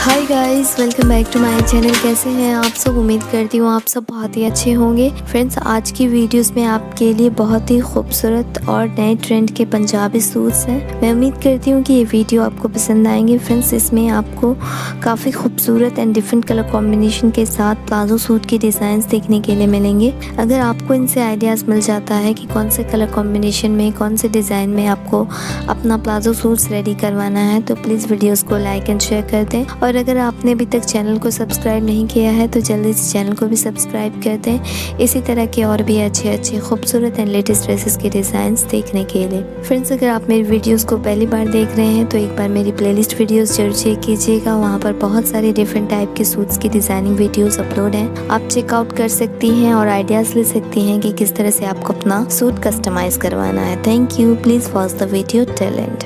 Hi guys welcome back to my channel कैसे हैं आप सब? उम्मीद करती हूँ आप सब बहुत ही अच्छे होंगे। फ्रेंड्स आज की वीडियोस में आपके लिए बहुत ही खूबसूरत और नए ट्रेंड के पंजाबी सूट्स हैं। मैं उम्मीद करती हूँ कि ये वीडियो आपको पसंद आएँगे। फ्रेंड्स इसमें आपको काफ़ी खूबसूरत एंड डिफरेंट कलर कॉम्बिनेशन के साथ प्लाजो सूट के डिज़ाइन देखने के लिए मिलेंगे। अगर आपको इनसे आइडियाज़ मिल जाता है कि कौन से कलर कॉम्बिनेशन में, कौन से डिज़ाइन में आपको अपना प्लाजो सूट्स रेडी करवाना है तो प्लीज़ वीडियोज़ को लाइक एंड शेयर कर दें। और अगर आपने अभी तक चैनल को सब्सक्राइब नहीं किया है तो जल्दी से चैनल को भी सब्सक्राइब कर दें। इसी तरह के और भी अच्छे अच्छे खूबसूरत एंड लेटेस्ट ड्रेसेस के डिज़ाइन देखने के लिए। फ्रेंड्स, अगर आप मेरी वीडियोज़ को पहली बार देख रहे हैं तो एक बार मेरी प्लेलिस्ट वीडियोज़ ज़रूर चेक कीजिएगा। वहाँ पर बहुत सारे डिफरेंट टाइप के सूट्स की डिज़ाइनिंग वीडियोज़ अपलोड हैं। आप चेकआउट कर सकती हैं और आइडियाज़ ले सकती हैं कि किस तरह से आपको अपना सूट कस्टमाइज़ करवाना है। Thank you. Please watch the video. Talent